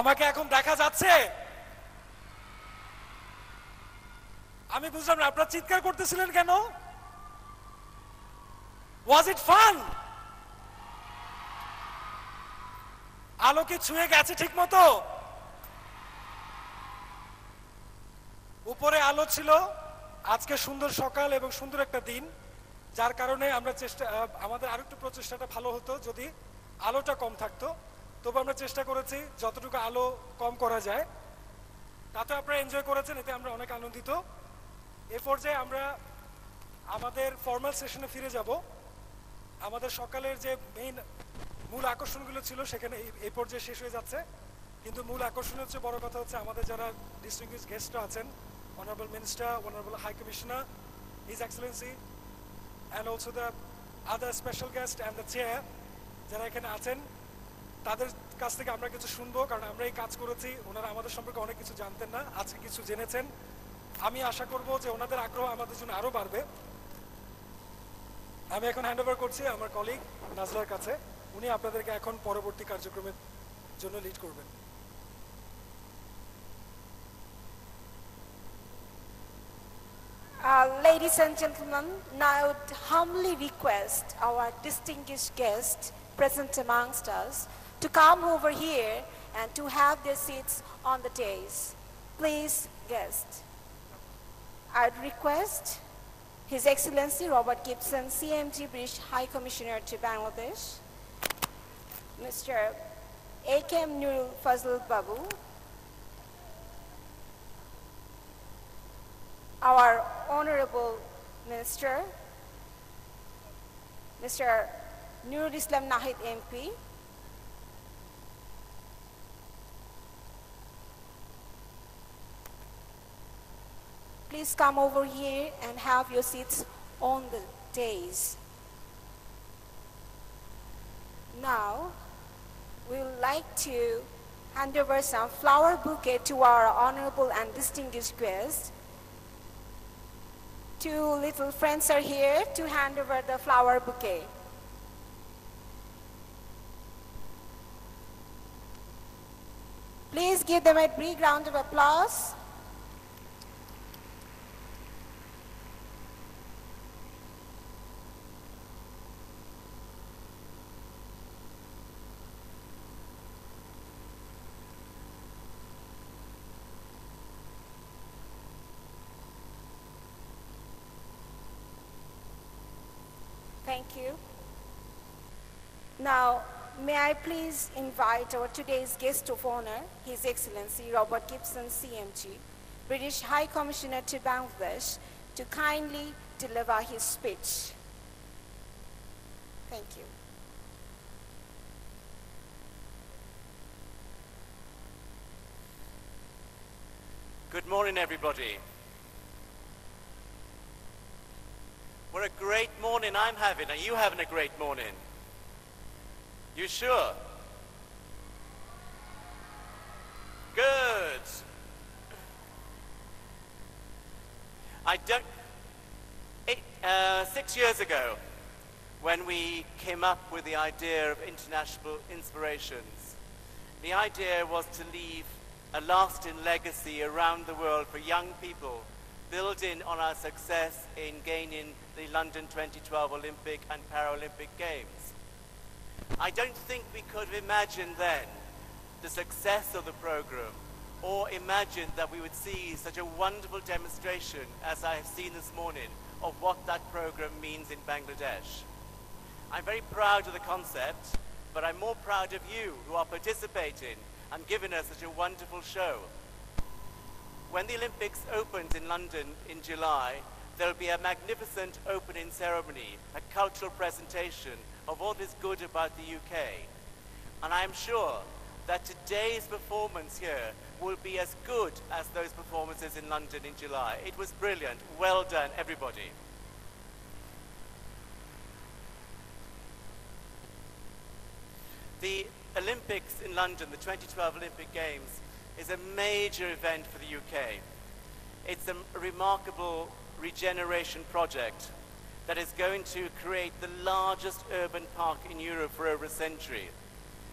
আমাকে এখন দেখা যাচ্ছে। আমি বুঝলাম না, আপনারা চিৎকার করতেছিলেন কেন? ওয়াজ ইট ফান আলো কি ছুঁয়ে গেছে ঠিক মতো উপরে আলো ছিল। আজকে সুন্দর সকাল এবং সুন্দর একটা দিন। যার কারণে আমরা চেষ্টা আমাদের আরেকটু প্রচেষ্টাটা ভালো হতো যদি আলোটা কম থাকতো। তবু আমরা চেষ্টা করেছি, যতটুকু আলো কম করা যায়, তাতে আপনারা এনজয় করেছেন, এতে আমরা অনেক আনন্দিত। এ পর্যায়ে আমরা আমাদের ফর্মাল সেশনে ফিরে যাব। আমাদের সকালের যে মেইন মূল আকর্ষণগুলো ছিল সেখানে এই- পর্যায়ে শেষ হয়ে যাচ্ছে। কিন্তু মূল আকর্ষণ হচ্ছে, বড় কথা হচ্ছে আমাদের যারা ডিস্টিংগুইশ গেস্টরা আছেন honourable minister honourable high commissioner his excellency and also the other special guest and the chair যারা এখানে আছেন তাদের কাছ থেকে আমরা কিছু শুনব কারণ আমরা এই কাজ করেছি। ওনারা আমাদের সম্পর্কে অনেক কিছু জানতেন না আজকে কিছু জেনেছেন। আমি আশা করব যে ওনাদের আগ্রহ আমাদের জন্য আরও বাড়বে। আমি এখন হ্যান্ড ওভার করছি আমার কলিগ নাজলার কাছে। উনি আপনাদেরকে এখন পরবর্তী কার্যক্রমের জন্য লিড করবেন। Uh, ladies and gentlemen, now I would humbly request our distinguished guests present amongst us to come over here and to have their seats on the dais. Please, guests. I'd request His Excellency Robert Gibson, CMG British High Commissioner to Bangladesh, Mr. A.K.M. Nurul Fazl Babu, our Honorable Minister, Mr. Nurul Islam Nahid MP, please come over here and have your seats on the dais. Now, we would like to hand over some flower bouquet to our honorable and distinguished guests. Two little friends are here to hand over the flower bouquet. Please give them a big round of applause. Thank you. Now, may I please invite our today's guest of honor, His Excellency Robert Gibson, CMG, British High Commissioner to Bangladesh, to kindly deliver his speech. Thank you. Good morning, everybody. What a great morning I'm having. Are you having a great morning? You sure? Good. I don't. Eight, uh, six years ago, when we came up with the idea of international inspirations, the idea was to leave a lasting legacy around the world for young people, building on our success in gaining the London 2012 Olympic and Paralympic Games. I don't think we could have imagined then the success of the program or imagined that we would see such a wonderful demonstration as I have seen this morning of what that program means in Bangladesh. I'm very proud of the concept, but I'm more proud of you who are participating and giving us such a wonderful show. When the Olympics opens in London in July, there'll be a magnificent opening ceremony, a cultural presentation of what is good about the UK. And I'm sure that today's performance here will be as good as those performances in London in July. It was brilliant. Well done, everybody. The Olympics in London, the 2012 Olympic Games, is a major event for the UK. It's a remarkable regeneration project that is going to create the largest urban park in Europe for over a century.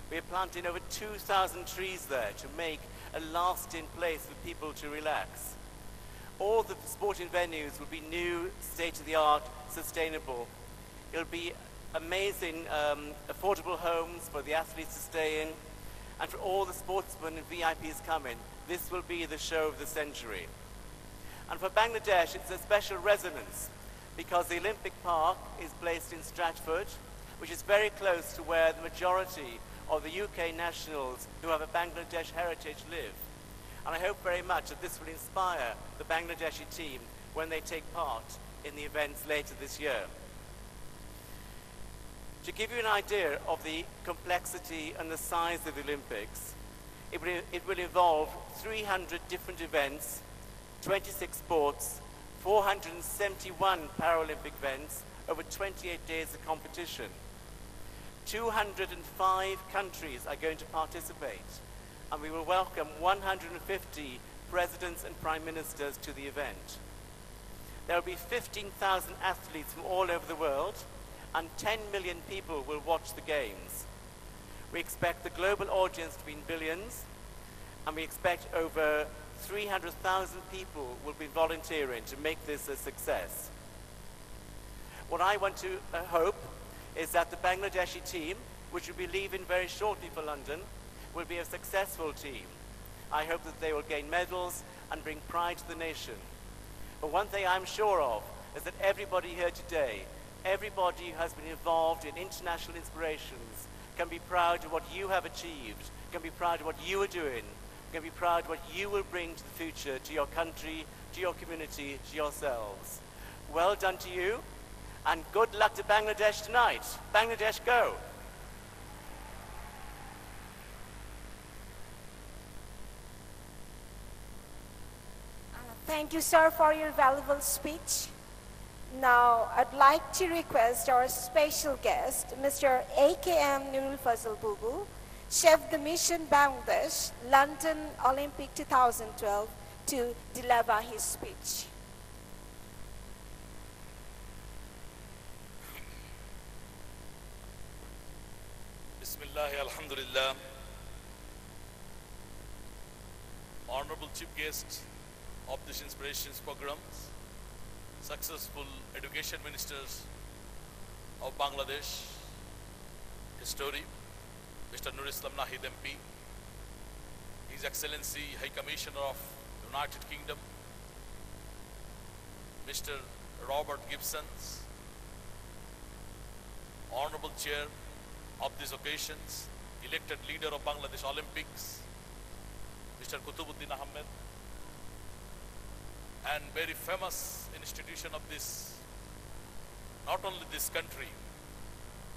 We're planting over 2,000 trees there to make a lasting place for people to relax. All the sporting venues will be new, state-of-the-art, sustainable. It'll be amazing, um, affordable homes for the athletes to stay in, and for all the sportsmen and VIPs coming. This will be the show of the century. And for Bangladesh, it's a special resonance because the Olympic Park is placed in Stratford, which is very close to where the majority of the UK nationals who have a Bangladesh heritage live. And I hope very much that this will inspire the Bangladeshi team when they take part in the events later this year. To give you an idea of the complexity and the size of the Olympics, it will, it will involve 300 different events, 26 sports, 471 Paralympic events, over 28 days of competition. 205 countries are going to participate, and we will welcome 150 presidents and prime ministers to the event. There will be 15,000 athletes from all over the world, and 10 million people will watch the Games. We expect the global audience to be in billions, and we expect over 300,000 people will be volunteering to make this a success. What I want to uh, hope is that the Bangladeshi team, which will be leaving very shortly for London, will be a successful team. I hope that they will gain medals and bring pride to the nation. But one thing I'm sure of is that everybody here today, everybody who has been involved in international inspirations, can be proud of what you have achieved, can be proud of what you are doing, can be proud of what you will bring to the future, to your country, to your community, to yourselves. Well done to you, and good luck to Bangladesh tonight. Bangladesh, go! Thank you, sir, for your valuable speech. Now, I'd like to request our special guest, Mr. AKM Nurul Fazal Bubu, Chef de Mission Bangladesh, London Olympic 2012, to deliver his speech. Bismillah, Alhamdulillah. Honorable Chief Guest of this Inspirations Program, successful education ministers of Bangladesh, history, Mr. Nur Islam Nahid MP, His Excellency High Commissioner of the United Kingdom, Mr. Robert Gibsons, Honorable Chair of these occasions, elected leader of Bangladesh Olympics, Mr. Kutubuddin Ahmed, and very famous institution of this, not only this country,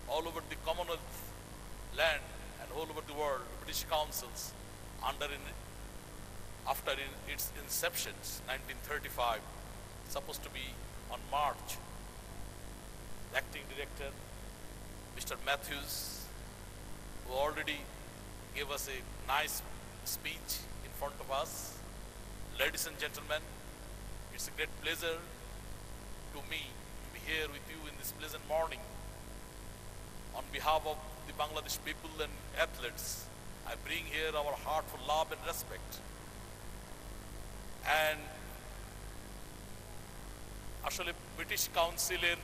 all over the Commonwealth land and all over the world, British councils, under in, after in its inception, 1935, supposed to be on March. Acting director, Mr. Matthews, who already gave us a nice speech in front of us. Ladies and gentlemen, it's a great pleasure to me to be here with you in this pleasant morning. On behalf of the Bangladesh people and athletes, I bring here our heartful love and respect. And আসলে British কাউন্সিলের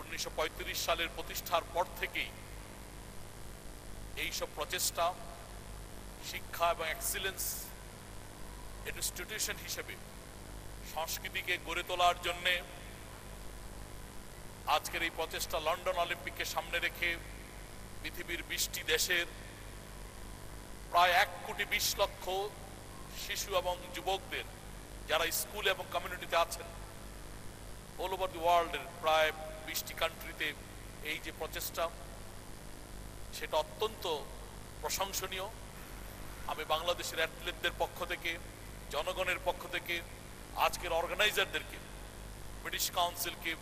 উনিশশো সালের প্রতিষ্ঠার পর থেকেই এইসব প্রচেষ্টা শিক্ষা এবং এক্সিলেন্স ইনস্টিটিউশন হিসেবে সংস্কৃতিকে গড়ে তোলার জন্যে আজকের এই প্রচেষ্টা লন্ডন অলিম্পিককে সামনে রেখে পৃথিবীর বিশটি দেশের প্রায় এক কোটি বিশ লক্ষ শিশু এবং যুবকদের যারা স্কুল এবং কমিউনিটিতে আছেন অল ওভার দি ওয়ার্ল্ডের প্রায় বিশটি কান্ট্রিতে এই যে প্রচেষ্টা, সেটা অত্যন্ত প্রশংসনীয়। আমি বাংলাদেশের অ্যাথলেটদের পক্ষ থেকে, জনগণের পক্ষ থেকে, আজকের অর্গানাইজারদেরকে ব্রিটিশ কাউন্সিলকে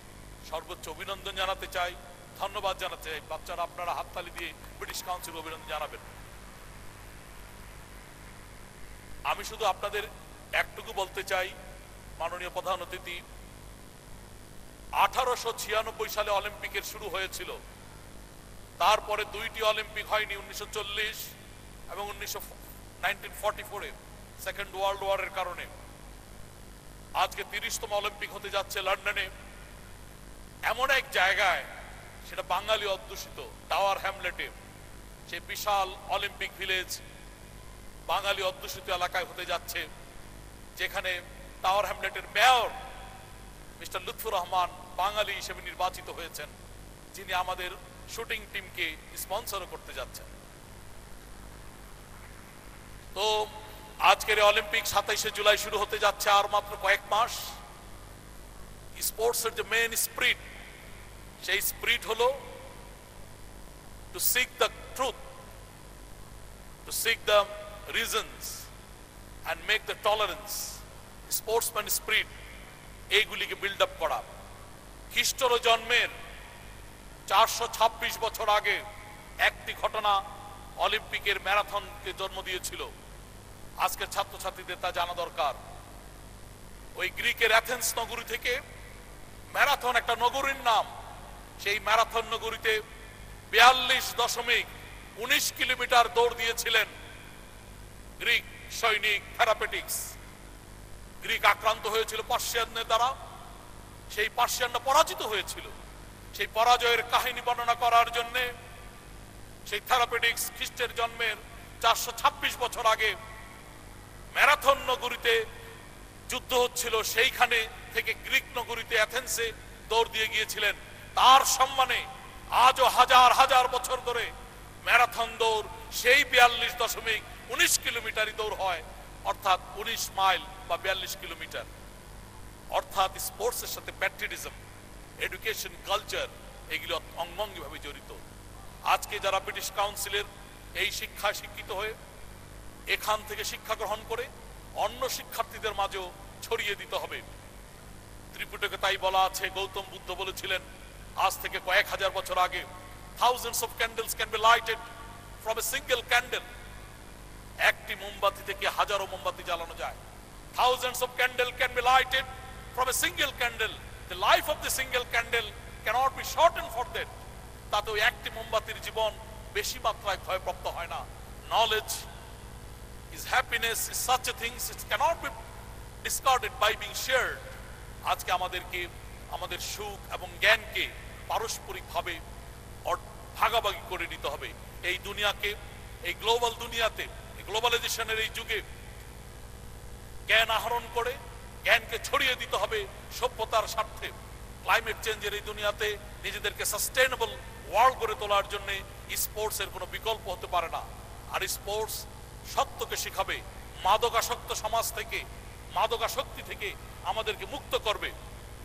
সর্বোচ্চ অভিনন্দন জানাতে চাই। ধন্যবাদ জানাতে চাই। বাচ্চারা, আপনারা হাততালি দিয়ে ব্রিটিশ কাউন্সিল অভিনন্দন জানাবেন। আমি শুধু আপনাদের একটুকু বলতে চাই, মাননীয় প্রধান অতিথি, আঠারোশো ছিয়ানব্বই সালে অলিম্পিকের শুরু হয়েছিল। তারপরে দুইটি অলিম্পিক হয়নি, উনিশশো চল্লিশ এবং উনিশশো নাইনটিন ফর্টি ফোরে সেকেন্ড ওয়ার্ল্ড ওয়ারের কারণে। আজকে তিরিশতম অলিম্পিক হতে যাচ্ছে লন্ডনে। এমন এক জায়গায় সেটা বাঙালি অধ্যুষিত, টাওয়ার হ্যামলেটে। সে বিশাল অলিম্পিক ভিলেজ বাঙালি অধ্যুষিত এলাকায় হতে যাচ্ছে, যেখানে টাওয়ার হ্যামলেটের মেয়র মিস্টার লুৎফুর রহমান বাঙালি হিসেবে নির্বাচিত হয়েছেন, যিনি আমাদের শুটিং টিমকে স্পন্সর করতে যাচ্ছেন। তো আজকের অলিম্পিক সাতাইশে জুলাই শুরু হতে যাচ্ছে আর মাত্র কয়েক মাস। স্পোর্টসের যে মেন স্প্রিট সেই স্প্রিট হলো to seek the truth to seek the reasons and make the tolerance sportsman spirit এইগুলিকে বিল্ড আপ করা। খ্রিস্টর জন্মের চারশো ছাব্বিশ বছর আগে একটি ঘটনা অলিম্পিকের ম্যারাথনকে জন্ম দিয়েছিল। আজকের ছাত্রছাত্রীদের তা জানা দরকার। ওই গ্রিকের অ্যাথেন্স নগরী থেকে ম্যারাথন একটা নগরীর নাম সেই ম্যারাথন নগরীতে বিয়াল্লিশ দশমিক উনিশ কিলোমিটার দৌড় দিয়েছিলেন গ্রিক সৈনিক থেরাপেটিক্স। গ্রিক আক্রান্ত হয়েছিল পার্সিয়ানদের দ্বারা। সেই পার্সিয়ানরা পরাজিত হয়েছিল। সেই পরাজয়ের কাহিনী বর্ণনা করার জন্য সেই থেরাপেটিক্স খ্রিস্টের জন্মের চারশো ছাব্বিশ বছর আগে ম্যারাথন নগরীতে যুদ্ধ হচ্ছিল। সেইখানে থেকে গ্রিক নগরীতে অ্যাথেন্সে দৌড় দিয়ে গিয়েছিলেন। তার সম্মানে আজও হাজার হাজার বছর ধরে ম্যারাথন দৌড় সেই বিয়াল্লিশ দশমিক উনিশ কিলোমিটারই দৌড় হয়, অর্থাৎ উনিশ মাইল বা বিয়াল্লিশ কিলোমিটার। অর্থাৎ স্পোর্টসের সাথে প্যাট্রিটিজম, এডুকেশন, কালচার এগুলো অঙ্গঙ্গিভাবে জড়িত। আজকে যারা ব্রিটিশ কাউন্সিলের এই শিক্ষায় শিক্ষিত হয়ে এখান থেকে শিক্ষা গ্রহণ করে অন্য শিক্ষার্থীদের মাঝেও ছড়িয়ে দিতে হবে। ত্রিপুটকে তাই বলা আছে, গৌতম বুদ্ধ বলেছিলেন আজ থেকে কয়েক হাজার বছর আগে thousands of candles can be lighted from a single candle একটি মোমবাতি থেকে হাজারো মোমবাতি জ্বালানো যায়। Thousands of candle can be lighted from a single candle the life of the single candle cannot be shorten for that তাতে ওই একটি মোমবাতির জীবন বেশি মাত্রায় ক্ষয়প্রাপ্ত হয় না। Knowledge is happiness, is such a thing, it cannot be discarded by being shared আজকে আমাদেরকে আমাদের সুখ এবং জ্ঞানকে পারস্পরিকভাবে ভাগাভাগি করে নিতে হবে। এই দুনিয়াকে, এই গ্লোবাল দুনিয়াতে গ্লোবালাইজেশনের এই যুগে জ্ঞান আহরণ করে, জ্ঞানকে ছড়িয়ে দিতে হবে সভ্যতার স্বার্থে। ক্লাইমেট চেঞ্জের এই দুনিয়াতে নিজেদেরকে সাস্টেনেবল ওয়ার্ল্ড করে তোলার জন্য স্পোর্টস এর কোনো বিকল্প হতে পারে না। আর স্পোর্টস সত্যকে শিখাবে। মাদকাসক্ত সমাজ থেকে, মাদকাসক্তি থেকে আমাদেরকে মুক্ত করবে।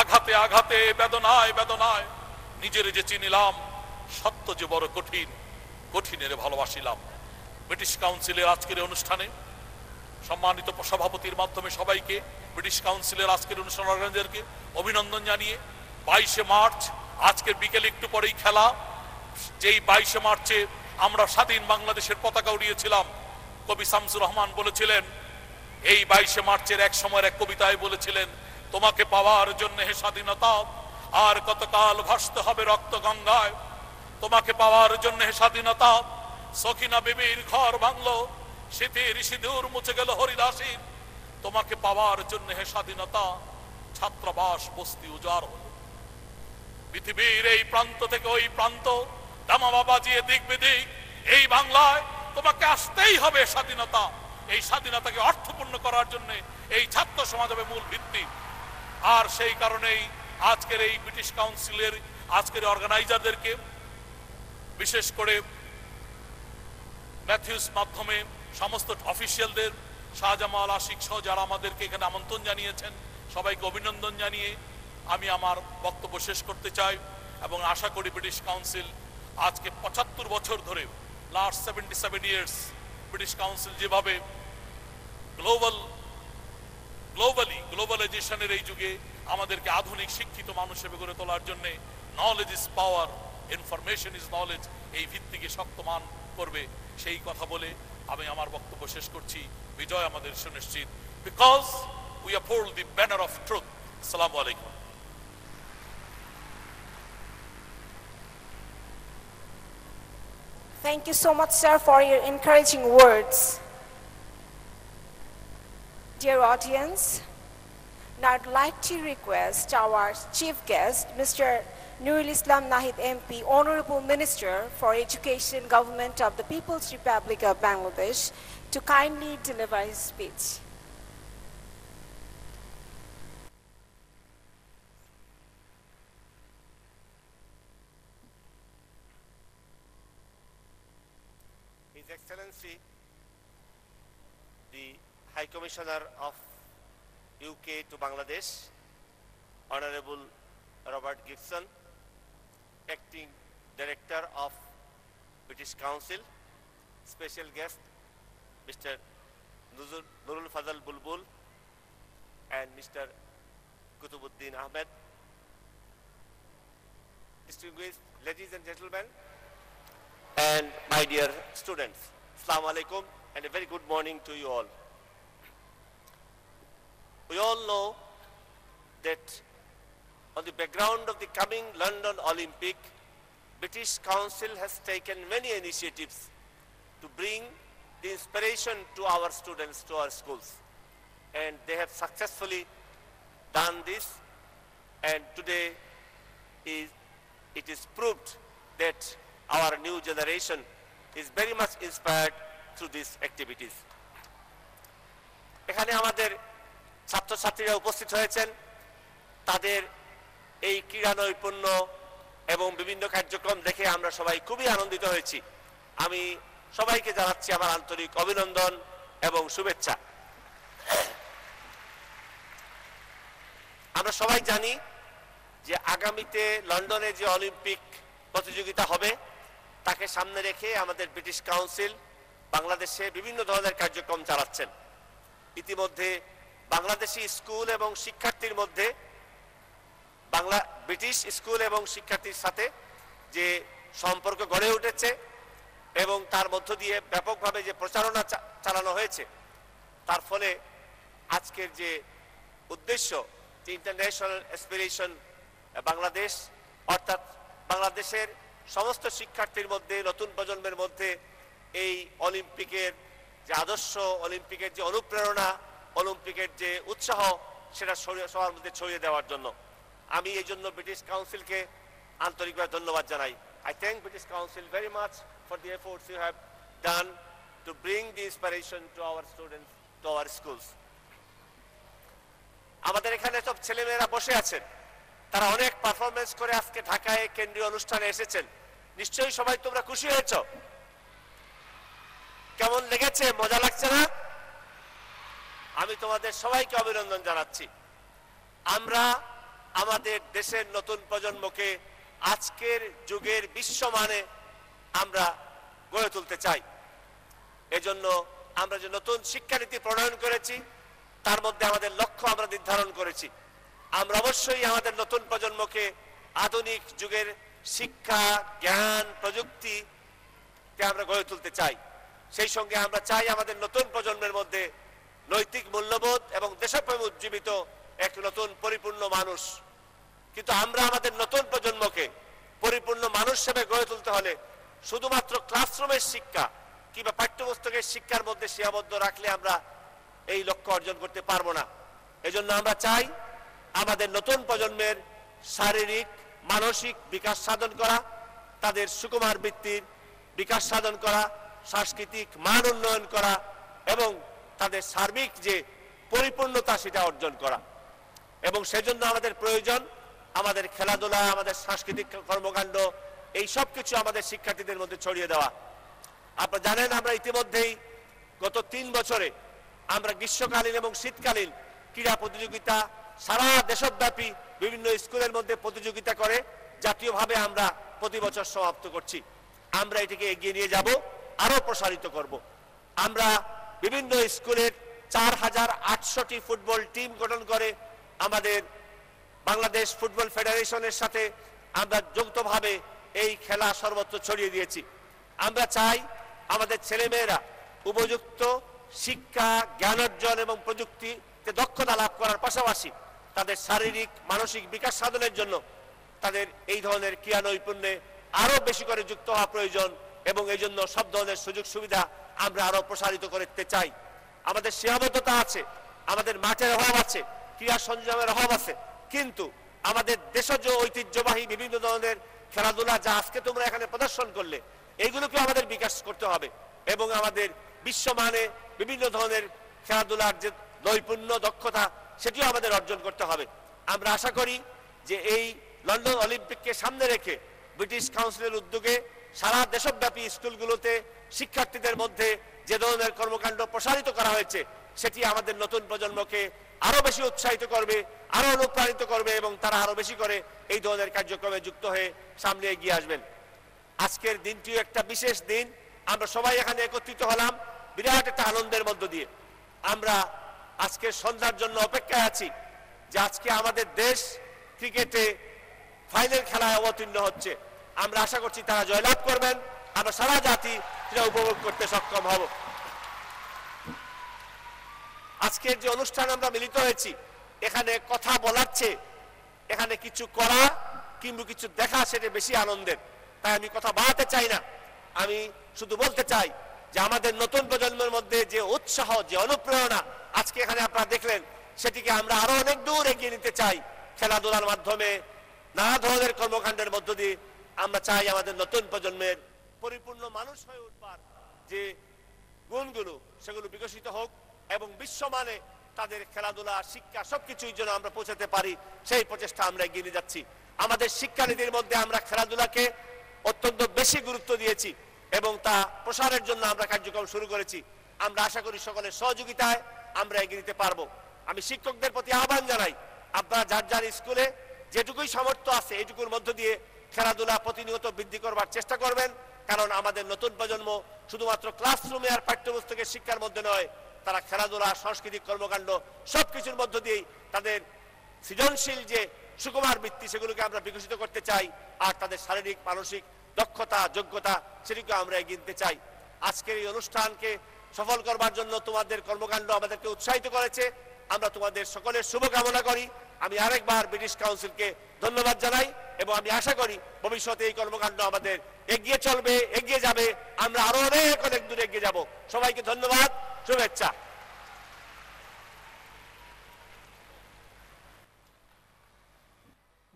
আঘাতে আঘাতে, বেদনায় বেদনায়, নিজের যে চিনিলাম, সত্য যে বড় কঠিন, কঠিনের ভালোবাসিলাম। ব্রিটিশ কাউন্সিলের আজকের অনুষ্ঠানে সম্মানিত সভাপতির মাধ্যমে সবাইকে, ব্রিটিশ কাউন্সিলের আজকের অনুষ্ঠান অর্গানাইজারকে অভিনন্দন জানিয়ে, বাইশে মার্চ, আজকের বিকেলে একটু পরেই খেলা। যেই বাইশে মার্চে আমরা স্বাধীন বাংলাদেশের পতাকা উড়িয়েছিলাম, কবি শামসুর রহমান বলেছিলেন, এই বাইশে মার্চের এক সময়ের এক কবিতায় বলেছিলেন তোমাকে পাওয়ার জন্য হে স্বাধীনতা, আর কতকাল ভাসতে হবে রক্ত গঙ্গায়? তোমাকে পাওয়ার জন্য হে স্বাধীনতা, সখিনা বিবির ঘর ভাঙলো শীতের সিঁদুর মুছে গেল হরিদাসীর। তোমাকে পাওয়ার জন্য হে স্বাধীনতা, ছাত্রাবাস বস্তি উজাড় হলো। পৃথিবীর এই প্রান্ত থেকে ওই প্রান্ত দামামা বাজিয়ে দিক বিদিক, এই বাংলায় তোমাকে আসতেই হবে স্বাধীনতা। এই স্বাধীনতাকে অর্থপূর্ণ করার জন্য এই ছাত্র সমাজ হবে মূল ভিত্তি। আর সেই কারণেই আজকের এই ব্রিটিশ কাউন্সিলের আজকের অর্গানাইজারদেরকে, বিশেষ করে ম্যাথিউস মাধ্যমে সমস্ত অফিসিয়ালদের, শাহজামাল, আশিক সহ যারা আমাদেরকে এখানে আমন্ত্রণ জানিয়েছেন, সবাইকে অভিনন্দন জানিয়ে আমি আমার বক্তব্য শেষ করতে চাই এবং আশা করি ব্রিটিশ কাউন্সিল আজকে পঁচাত্তর বছর ধরে last seventy seven years British council যেভাবে গ্লোবাল গ্লোবালি গ্লোবালাইজেশনের এই যুগে আমাদেরকে আধুনিক শিক্ষিত মানুষ হিসেবে গড়ে তোলার জন্য knowledge is power information is knowledge এই ভিত্তিকে শক্তমান করবে। সেই কথা বলে আমি আমার বক্তব্য শেষ করছি। বিজয় আমাদের সুনিশ্চিত। Because we uphold the banner of truth আসসালামু আলাইকুম। Thank you so much, sir, for your encouraging words. Dear audience, now I'd like to request our chief guest, Mr. Nurul Islam Nahid MP, Honorable Minister for Education, Government of the People's Republic of Bangladesh, to kindly deliver his speech. His Excellency, the High Commissioner of UK to Bangladesh, Honorable Robert Gibson, Acting Director of British Council, Special Guest, Mr. Nurul Fazal Bulbul, and Mr. Kutubuddin Ahmed, distinguished ladies and gentlemen, and my dear students. Assalamu alaikum and a very good morning to you all. We all know that on the background of the coming London Olympic, British Council has taken many initiatives to bring the inspiration to our students, to our schools. And they have successfully done this and today is, it is proved that our new generation is very much inspired through these activities. এখানে আমাদের ছাত্রছাত্রীরা উপস্থিত হয়েছেন। তাদের এই ক্রীড়া নৈপুণ্য এবং বিভিন্ন কার্যক্রম দেখে আমরা সবাই খুবই আনন্দিত হয়েছি। আমি সবাইকে জানাচ্ছি আমার আন্তরিক অভিনন্দন এবং শুভেচ্ছা। আমরা সবাই জানি যে আগামীতে লন্ডনে যে অলিম্পিক প্রতিযোগিতা হবে, তাকে সামনে রেখে আমাদের ব্রিটিশ কাউন্সিল বাংলাদেশে বিভিন্ন ধরনের কার্যক্রম চালাচ্ছেন। ইতিমধ্যে বাংলাদেশি স্কুল এবং শিক্ষার্থীর মধ্যে, বাংলা ব্রিটিশ স্কুল এবং শিক্ষার্থীর সাথে যে সম্পর্ক গড়ে উঠেছে এবং তার মধ্য দিয়ে ব্যাপকভাবে যে প্রচারণা চালানো হয়েছে, তার ফলে আজকের যে উদ্দেশ্য যে ইন্টারন্যাশনাল অ্যাসপিরেশন বাংলাদেশ, অর্থাৎ বাংলাদেশের সমস্ত শিক্ষার্থীর মধ্যে, নতুন প্রজন্মের মধ্যে এই অলিম্পিকের যে আদর্শ, অলিম্পিকের যে অনুপ্রেরণা অলিম্পিকের যে উৎসাহ, সেটা সবার মধ্যে ছড়িয়ে দেওয়ার জন্য। আমি এই জন্য ব্রিটিশ কাউন্সিলকে আন্তরিকভাবে ধন্যবাদ জানাই। I thank British council very much for the efforts you have done to bring the inspiration to our students to our schools আমাদের এখানে সব ছেলেমেয়েরা বসে আছেন। তারা অনেক পারফরমেন্স করে আজকে ঢাকায় কেন্দ্রীয় অনুষ্ঠানে এসেছেন। নিশ্চয়ই সবাই তোমরা খুশি হয়েছ। কেমন লেগেছে? মজা লাগছে না? আমি তোমাদের সবাইকে অভিনন্দন জানাচ্ছি। আমরা আমাদের দেশের নতুন প্রজন্মকে আজকের যুগের বিশ্বমানে আমরা গড়ে তুলতে চাই। এজন্য আমরা যে নতুন শিক্ষানীতি প্রণয়ন করেছি, তার মধ্যে আমাদের লক্ষ্য আমরা নির্ধারণ করেছি। আমরা অবশ্যই আমাদের নতুন প্রজন্মকে আধুনিক যুগের শিক্ষা, জ্ঞান, প্রযুক্তি আমরা গড়ে তুলতে চাই। সেই সঙ্গে আমরা চাই আমাদের নতুন প্রজন্মের মধ্যে নৈতিক মূল্যবোধ এবং দেশপ্রেম উজ্জীবিত এক নতুন পরিপূর্ণ মানুষ। কিন্তু আমরা আমাদের নতুন প্রজন্মকে পরিপূর্ণ মানুষ হিসেবে গড়ে তুলতে হলে শুধুমাত্র ক্লাসরুমের শিক্ষা কিংবা পাঠ্যপুস্তকের শিক্ষার মধ্যে সীমাবদ্ধ রাখলে আমরা এই লক্ষ্য অর্জন করতে পারব না। এজন্য আমরা চাই আমাদের নতুন প্রজন্মের শারীরিক, মানসিক বিকাশ সাধন করা, তাদের সুকুমার বৃত্তির বিকাশ সাধন করা, সাংস্কৃতিক মান উন্নয়ন করা এবং তাদের সার্বিক যে পরিপূর্ণতা সেটা অর্জন করা। এবং সেজন্য আমাদের প্রয়োজন, আমাদের খেলাধুলা, আমাদের সাংস্কৃতিক কর্মকাণ্ড, এই সব কিছু আমাদের শিক্ষার্থীদের মধ্যে ছড়িয়ে দেওয়া। আপনারা জানেন, আমরা ইতিমধ্যেই গত তিন বছরে আমরা গ্রীষ্মকালীন এবং শীতকালীন ক্রীড়া প্রতিযোগিতা সারা দেশব্যাপী বিভিন্ন স্কুলের মধ্যে প্রতিযোগিতা করে, জাতীয়ভাবে আমরা প্রতি বছর সমাপ্ত করছি। আমরা এটিকে এগিয়ে নিয়ে যাব আরও প্রসারিত করব। আমরা বিভিন্ন স্কুলের চার হাজার আটশোটি ফুটবল টিম গঠন করে আমাদের বাংলাদেশ ফুটবল ফেডারেশনের সাথে আমরা যৌথভাবে এই খেলা সর্বত্র ছড়িয়ে দিয়েছি। আমরা চাই আমাদের ছেলেমেয়েরা উপযুক্ত শিক্ষা, জ্ঞান অর্জন এবং প্রযুক্তিতে দক্ষতা লাভ করার পাশাপাশি তাদের শারীরিক, মানসিক বিকাশ সাধনের জন্য তাদের এই ধরনের ক্রিয়া নৈপুণ্যে আরও বেশি করে যুক্ত হওয়া প্রয়োজন এবং এই জন্য সব ধরনের সুযোগ সুবিধা আমরা আরও প্রসারিত করতে চাই। আমাদের সীমাবদ্ধতা আছে, আমাদের মাঠের অভাব আছে, ক্রীড়া সরঞ্জামের অভাব আছে, কিন্তু আমাদের দেশজ ঐতিহ্যবাহী বিভিন্ন ধরনের খেলাধুলা যা আজকে তোমরা এখানে প্রদর্শন করলে এইগুলোকে আমাদের বিকাশ করতে হবে এবং আমাদের বিশ্বমানে বিভিন্ন ধরনের খেলাধুলার যে নৈপুণ্য, দক্ষতা, সেটিও আমাদের অর্জন করতে হবে। আমরা আশা করি যে এই লন্ডন অলিম্পিককে সামনে রেখে ব্রিটিশ কাউন্সিলের উদ্যোগে সারা দেশব্যাপী স্কুলগুলোতে শিক্ষার্থীদের মধ্যে যে ধরনের কর্মকাণ্ড প্রসারিত করা হয়েছে, সেটি আমাদের নতুন প্রজন্মকে আরও বেশি উৎসাহিত করবে আরও অনুপ্রাণিত করবে এবং তারা আরও বেশি করে এই ধরনের কার্যক্রমে যুক্ত হয়ে সামনে এগিয়ে আসবেন। আজকের দিনটিও একটা বিশেষ দিন। আমরা সবাই এখানে একত্রিত হলাম বিরাট একটা আনন্দের মধ্য দিয়ে। আমরা আজকের সন্ধ্যার জন্য অপেক্ষায় আছি যে আজকে আমাদের দেশ ক্রিকেটে ফাইনাল খেলায় অবতীর্ণ হচ্ছে। আমরা আশা করছি তারা জয়লাভ করবেন। আমরা সারা জাতি সেটা উপভোগ করতে সক্ষম হব। আজকের যে অনুষ্ঠান আমরা মিলিত হয়েছি, এখানে কথা বলার চেয়ে এখানে কিছু করা কিংবা কিছু দেখা সেটা বেশি আনন্দের। তাই আমি কথা বাড়াতে চাই না। আমি শুধু বলতে চাই যে আমাদের নতুন প্রজন্মের মধ্যে যে উৎসাহ, যে অনুপ্রেরণা আজকে এখানে আপনারা দেখলেন, সেটিকে আমরা আরও অনেক দূর এগিয়ে নিতে চাই। খেলাধুলার মাধ্যমে নানা ধরনের কর্মকাণ্ডের মধ্য দিয়ে আমরা চাই আমাদের নতুন প্রজন্মের পরিপূর্ণ মানুষ হয়ে উঠবার যে গুণগুলো, সেগুলো বিকশিত হোক এবং বিশ্বমানে তাদের খেলাধুলা, শিক্ষা সবকিছুই যেন আমরা পৌঁছাতে পারি, সেই প্রচেষ্টা আমরা এগিয়ে নিয়ে যাচ্ছি। আমাদের শিক্ষানীতির মধ্যে আমরা খেলাধুলাকে অত্যন্ত বেশি গুরুত্ব দিয়েছি এবং তা প্রসারের জন্য আমরা কার্যক্রম শুরু করেছি। আমরা আশা করি সকলের সহযোগিতায় আমরা এগিয়ে নিতে পারব। আমি শিক্ষকদের প্রতি আহ্বান জানাই, আপনারা যার যার স্কুলে যেটুকুই সামর্থ্য আছে, এটুকুর মধ্য দিয়ে খেলাধুলা প্রতিনিয়ত বৃদ্ধি করবার চেষ্টা করবেন। কারণ আমাদের নতুন প্রজন্ম শুধুমাত্র ক্লাসরুমে আর পাঠ্যপুস্তকের শিক্ষার মধ্যে নয়, তারা খেলাধুলা, সাংস্কৃতিক কর্মকাণ্ড সবকিছুর মধ্য দিয়েই তাদের সৃজনশীল যে সুকুমার বৃত্তি সেগুলোকে আমরা বিকশিত করতে চাই আর তাদের শারীরিক, মানসিক দক্ষতা, যোগ্যতা সেটিকে আমরা এগিয়ে নিতে চাই। আজকের এই অনুষ্ঠানকে সফল করবার জন্য তোমাদের কর্মকাণ্ড আমাদেরকে উৎসাহিত করেছে। আমরা তোমাদের সকলের শুভকামনা করি। আমি আরেকবার ব্রিটিশ কাউন্সিলকে ধন্যবাদ জানাই এবং আমি আশা করি ভবিষ্যতে এই কর্মকাণ্ড আমাদের এগিয়ে চলবে, এগিয়ে যাবে। আমরা আরও অনেক অনেক দূরে এগিয়ে যাব। সবাইকে ধন্যবাদ, শুভেচ্ছা।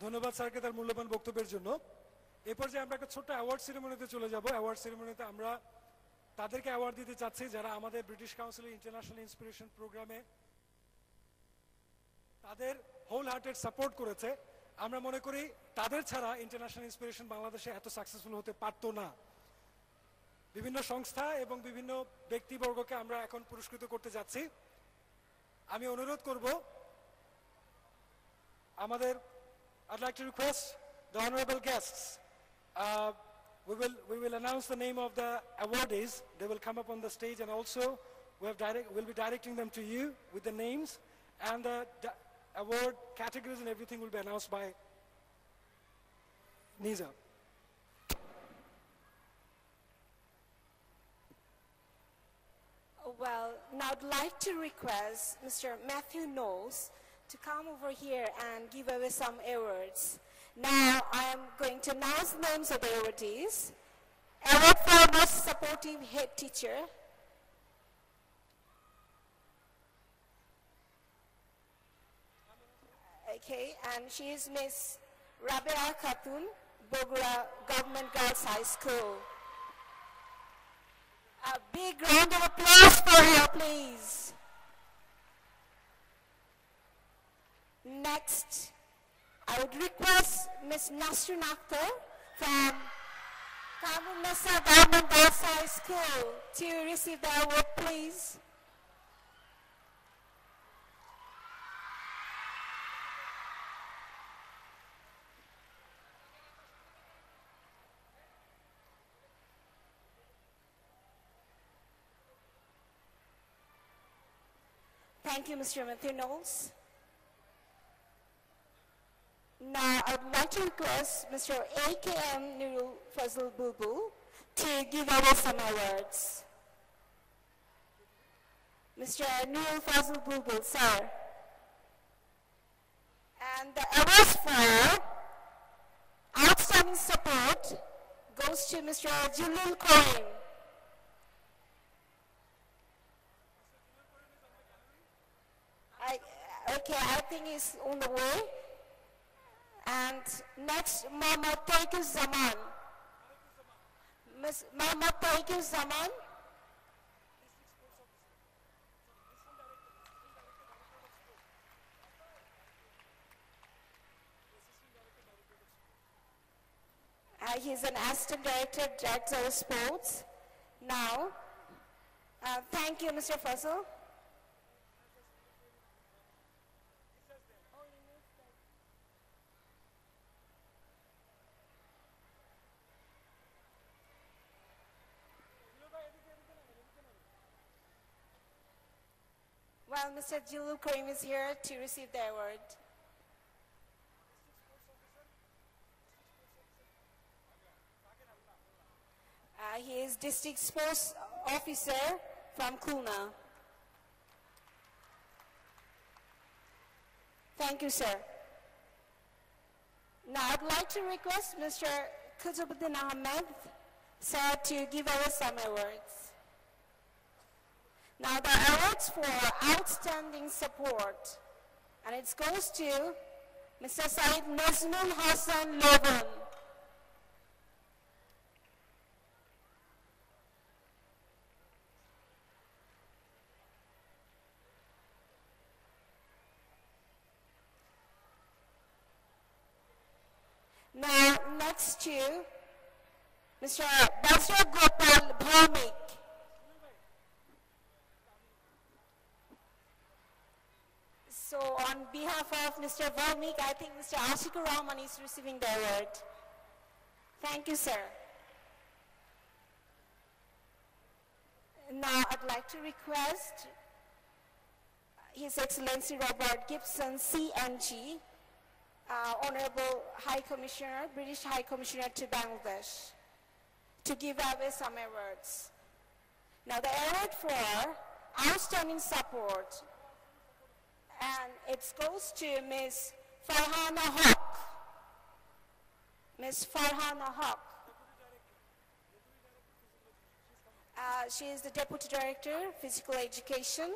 ধন্যবাদ স্যারকে তার মূল্যবান বক্তব্যের জন্য। এ পর্যায়ে আমরা একটা ছোট্ট অ্যাওয়ার্ড সেরেমনিতে চলে যাব। অ্যাওয়ার্ড সেরেমনিতে আমরা তাদেরকে অ্যাওয়ার্ড দিতে চাচ্ছি যারা আমাদের ব্রিটিশ কাউন্সিলের ইন্টারন্যাশনাল ইন্সপিরেশন প্রোগ্রামে তাদের হোল হার্টেড সাপোর্ট করেছে আমরা মনে করি তাদের ছাড়া ইন্টারন্যাশনাল ইন্সপিরেশন বাংলাদেশে এত সাকসেসফুল হতে পারতো না বিভিন্ন সংস্থা এবং বিভিন্ন ব্যক্তিবর্গকে আমরা এখন পুরস্কৃত করতে যাচ্ছি আমি অনুরোধ করব আমাদের I'd like to request the honorable guests. Uh, we will we will announce the name of the awardees. They will come up on the stage, and also we have direct we'll be directing them to you with the names and the di- award categories and everything will be announced by Nisa. Oh, well, now I'd like to request Mr. Matthew Knowles to come over here and give away some awards. Now I am going to announce the names of the awardees. Award for most supportive head teacher. And she is Miss Rabia Khatun, Bogura Government Girls High School. A big round of applause for her, please. Next, I would request Miss Nasrin Akhtar from Kamul Nasa Government Girls High School to receive the award, please. Thank you, Mr. Matthew Knowles. Now, I'd like to request Mr. AKM Nurul Fazl Bulbul to give us some awards. Mr. Nurul Fazl Bulbul, sir. And the awards for outstanding support goes to Mr. Julul Karim. I, okay, I think he's on the way. And next, Mohammad Taiku Zaman. Miss Mohammad Taiku Zaman. Uh, he's an assistant director, director of sports. Now, uh, thank you, Mr. Fussell. Well, Mr. Julu Karim is here to receive the award. Uh, he is district sports officer from Kuna. Thank you, sir. Now, I'd like to request Mr. Kutubuddin Ahmed, sir, to give us some awards. Now, the awards for outstanding support, and it goes to Mr. Said Nazmul Hassan Loban. Now, next to Mr. Basra Gopal Bhaumik. So, on behalf of Mr. Bhaumik, I think Mr. Ashikur Rahman is receiving the award. Thank you, sir. Now, I'd like to request His Excellency Robert Gibson, CNG, uh, Honorable High Commissioner, British High Commissioner to Bangladesh, to give away some awards. Now, the award for outstanding support, and it goes to Ms. Farhana Haq. Ms. Farhana Haq. Uh, she is the Deputy Director, Physical Education.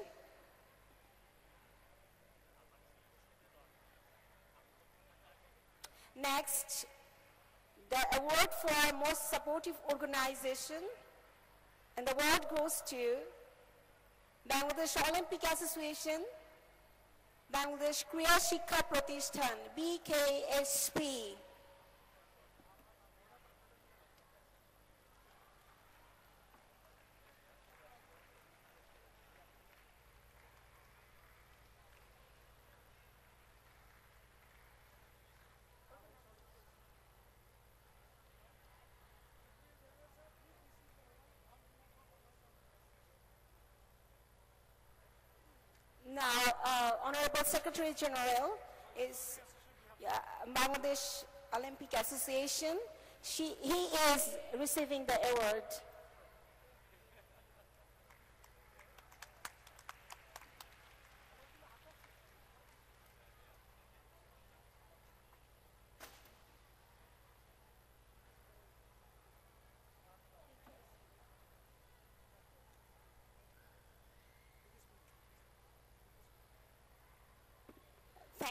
Next, the award for most supportive organization, and the award goes to Bangladesh Olympic Association, Bangladesh ক্রিয়া শিক্ষা প্রতিষ্ঠান BKSP Secretary General is Bangladesh Olympic Association. She, he is receiving the award.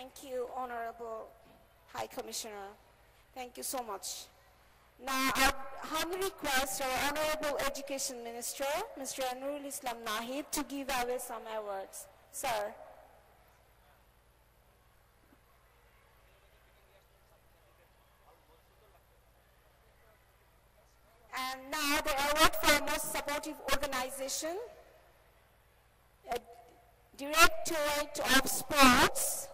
Thank you, Honorable High Commissioner. Thank you so much. Now, I humbly request our Honorable Education Minister, Mr. Anurul Islam Nahib, to give away some awards. Sir. And now the award for most supportive organization, uh, Directorate of Sports,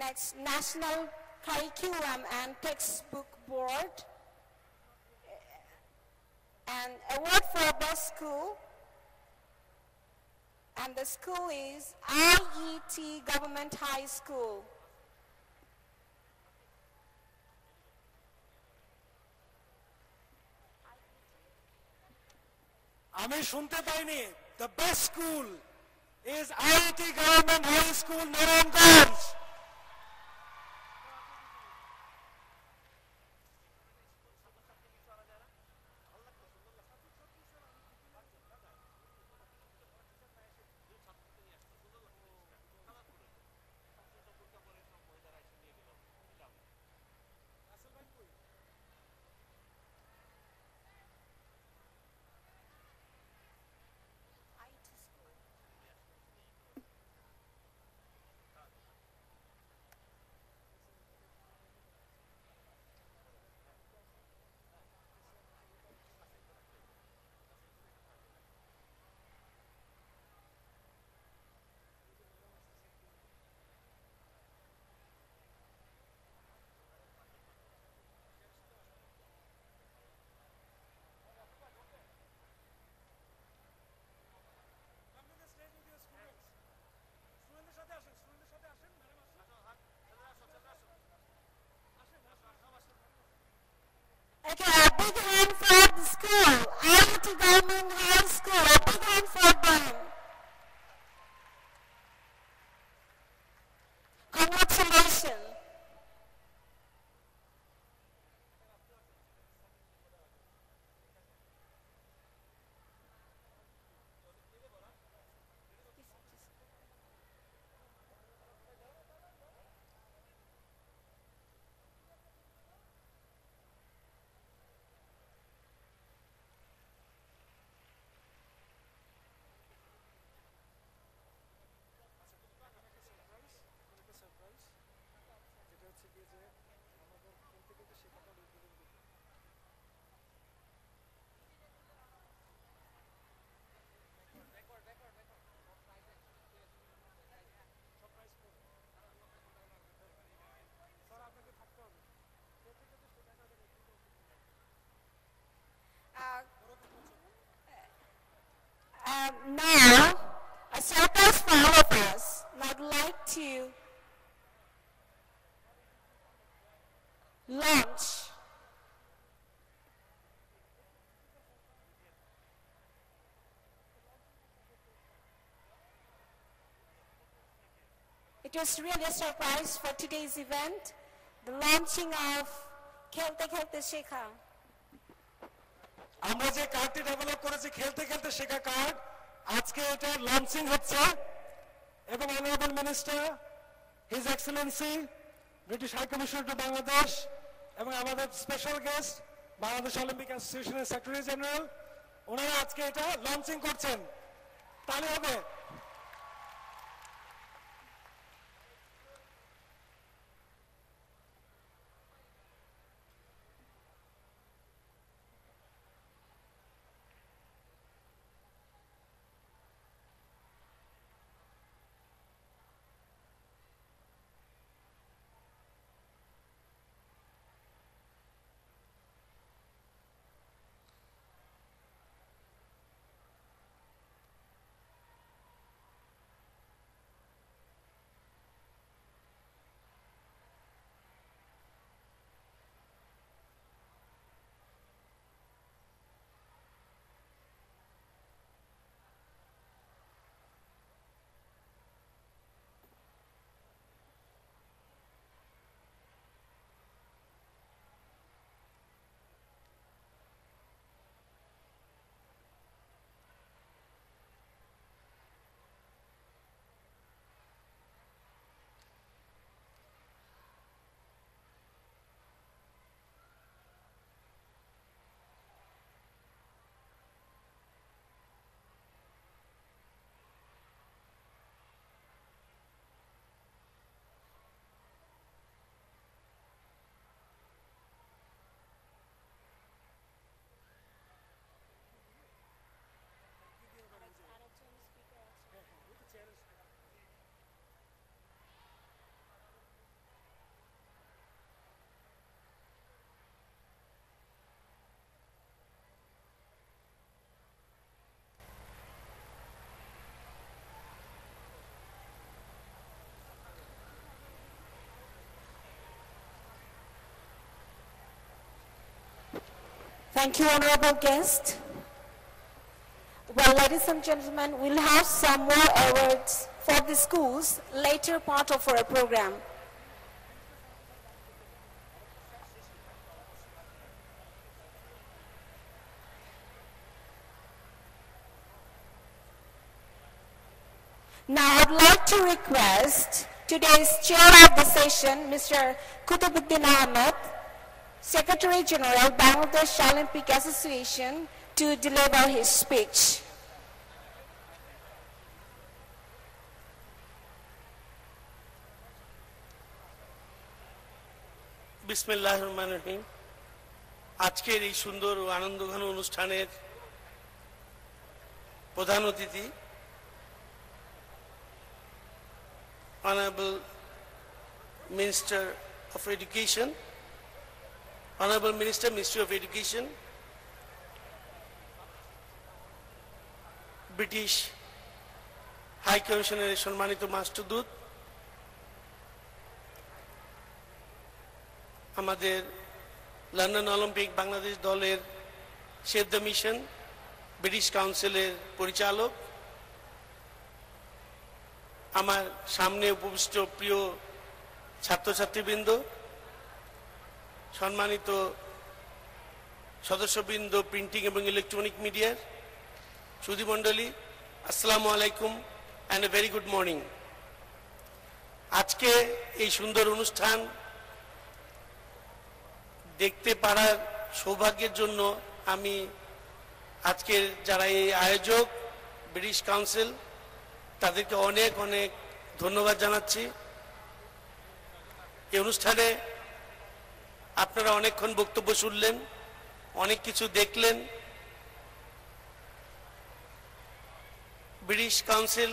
Next, National Curriculum and Textbook board and award for a best school. And the school is IET Government High School. আমি শুনতে পাইনি the best school is IIT government high school Narayanganj It was really a surprise for today's event, the launching of Kelte Kelte Shekha. আমরা যে কার্ডটি develop করেছি খেলতে খেলতে শেখা কার্ড আজকে এটা লঞ্চিং হচ্ছে এবং honourable minister his excellency British high commissioner to Bangladesh এবং আমাদের স্পেশাল গেস্ট বাংলাদেশ অলিম্পিক অ্যাসোসিয়েশনের সেক্রেটারি জেনারেল ওনারা আজকে এটা লঞ্চিং করছেন তাহলে হবে Thank you, honorable guest. Well, ladies and gentlemen, we'll have some more awards for the schools later part of our program. Now, I'd like to request today's chair of the session, Mr. Kutubuddin Ahmed, Secretary General, Bangladesh Olympic Association, to deliver his speech. বিসমিল্লাহ রহমান রহিম আজকের এই সুন্দর ও আনন্দঘন অনুষ্ঠানের প্রধান অতিথি honourable minister of education honourable minister ministry of education British high কমিশনের সম্মানিত মাস্টারদূত আমাদের লন্ডন অলিম্পিক বাংলাদেশ দলের সেভ দ্য মিশন ব্রিটিশ কাউন্সিলের পরিচালক, আমার সামনে উপবিষ্ট প্রিয় ছাত্রছাত্রীবৃন্দ সম্মানিত সদস্যবৃন্দ প্রিন্টিং এবং ইলেকট্রনিক মিডিয়ার সুধীমণ্ডলী আসসালামু আলাইকুম and a very good morning আজকে এই সুন্দর অনুষ্ঠান দেখতে পারার সৌভাগ্যের জন্য আমি আজকের যারা এই আয়োজক ব্রিটিশ কাউন্সিল তাদেরকে অনেক অনেক ধন্যবাদ জানাচ্ছি। এই অনুষ্ঠানে আপনারা অনেকক্ষণ বক্তব্য শুনলেন, অনেক কিছু দেখলেন। ব্রিটিশ কাউন্সিল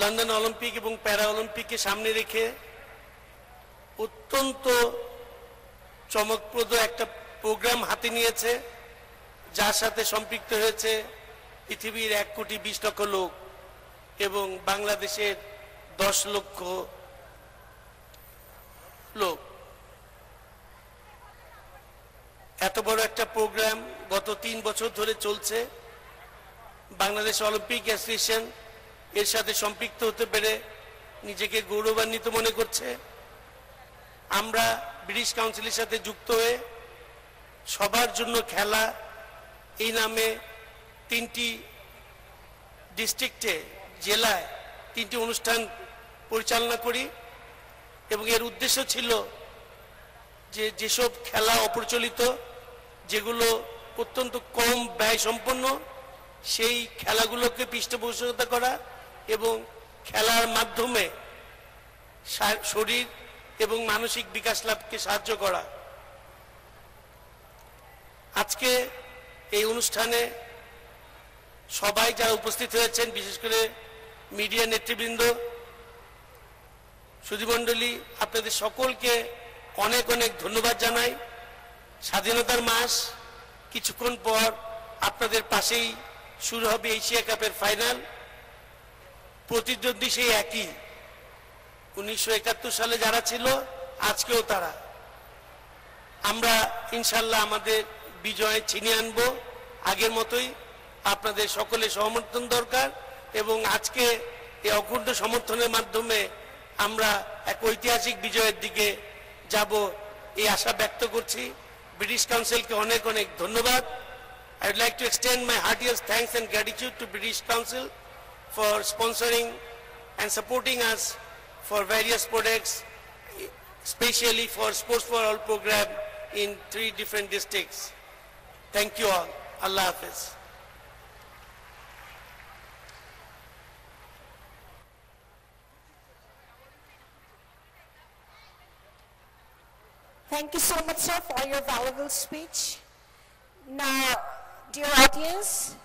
লন্ডন অলিম্পিক এবং প্যারা অলিম্পিককে সামনে রেখে অত্যন্ত চমকপ্রদ একটা প্রোগ্রাম হাতে নিয়েছে, যার সাথে সম্পৃক্ত হয়েছে পৃথিবীর এক কোটি বিশ লক্ষ লোক এবং বাংলাদেশের দশ লক্ষ লোক। এত বড় একটা প্রোগ্রাম গত তিন বছর ধরে চলছে। বাংলাদেশ অলিম্পিক অ্যাসোসিয়েশন এর সাথে সম্পৃক্ত হতে পেরে নিজেকে গৌরবান্বিত মনে করছে। আমরা ব্রিটিশ কাউন্সিলের সাথে যুক্ত হয়ে সবার জন্য খেলা এই নামে তিনটি ডিস্ট্রিক্টে জেলায় তিনটি অনুষ্ঠান পরিচালনা করি এবং এর উদ্দেশ্য ছিল যে যেসব খেলা অপ্রচলিত যেগুলো অত্যন্ত কম ব্যয় সম্পন্ন সেই খেলাগুলোকে পৃষ্ঠপোষকতা করা এবং খেলার মাধ্যমে শরীর এবং মানসিক বিকাশ লাভকে সাহায্য করা। আজকে এই অনুষ্ঠানে সবাই যারা উপস্থিত হয়েছেন, বিশেষ করে মিডিয়া নেতৃবৃন্দ, সুধীমণ্ডলী, আপনাদের সকলকে অনেক অনেক ধন্যবাদ জানাই। স্বাধীনতার মাস কিছুক্ষণ পর আপনাদের পাশেই শুরু হবে এশিয়া কাপের ফাইনাল। প্রতিদ্বন্দ্বী সেই একই। উনিশশো একাত্তর সালে যারা ছিল, আজকেও তারা। আমরা ইনশাল্লাহ আমাদের বিজয় ছিনিয়ে আনব। আগের মতোই আপনাদের সকলে সমর্থন দরকার এবং আজকে এই অকুণ্ঠ সমর্থনের মাধ্যমে আমরা এক ঐতিহাসিক বিজয়ের দিকে যাব এই আশা ব্যক্ত করছি। ব্রিটিশ কাউন্সিলকে অনেক অনেক ধন্যবাদ I would like to extend my heartiest thanks and gratitude to British Council for sponsoring and supporting us for various products, especially for Sports for All program in three different districts. Thank you all. Allah Hafiz. Thank you so much, sir, for your valuable speech. Now, dear audience,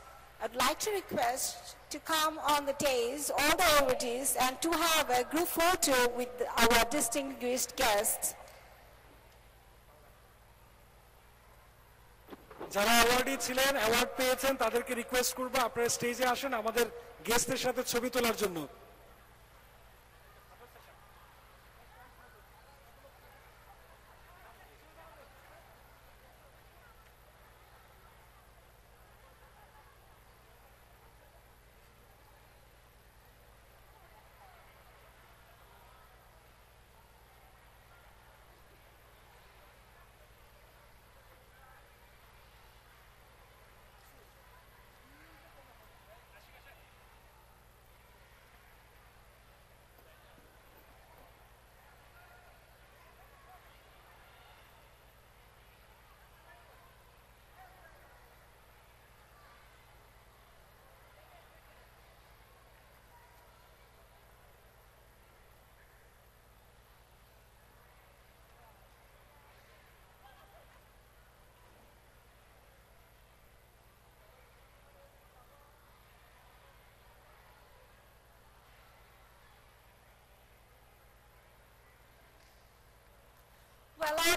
I'd like to request to come on the days, all the awardees, and to have a group photo with our distinguished guests. যারা অ্যাওয়ার্ডই ছিলেন award পেয়েছেন তাদেরকে request করবো আপনারা স্টেজে আসেন আমাদের গেস্টের সাথে ছবি তোলার জন্য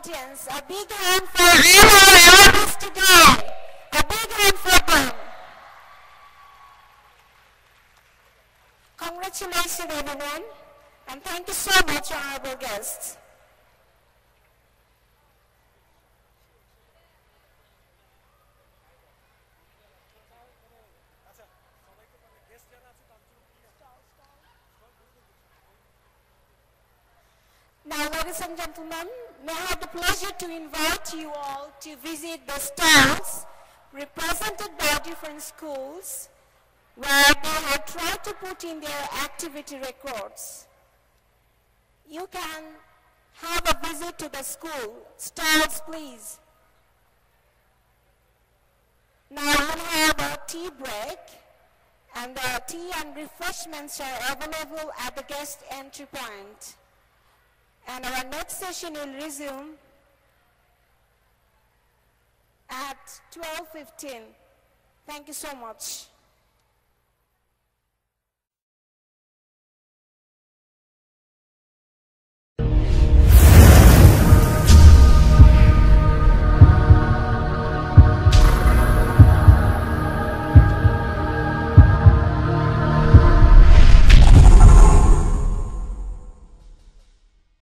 a big hand for all our artists today. A big hand for them. Congratulations everyone and thank you so much honorable guests. Now, ladies and gentlemen, I have the pleasure to invite you all to visit the stalls represented by different schools where they have tried to put in their activity records. You can have a visit to the school stalls, please. Now we'll have a tea break and the tea and refreshments are available at the guest entry point. And our next session will resume at 12.15. Thank you so much.